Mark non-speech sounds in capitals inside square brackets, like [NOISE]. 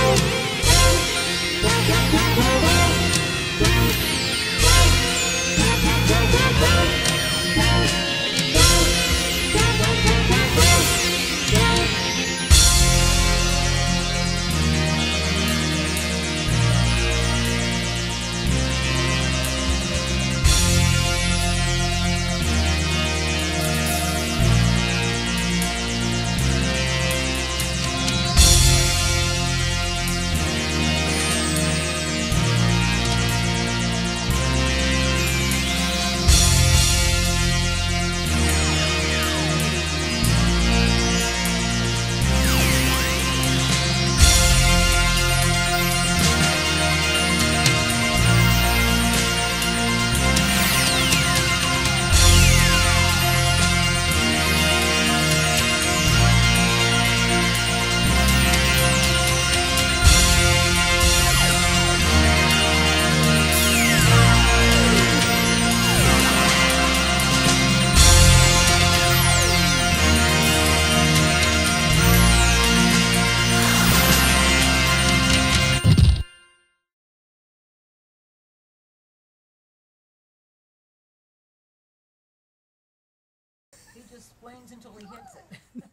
Thank you. Explains until he hits it. [LAUGHS]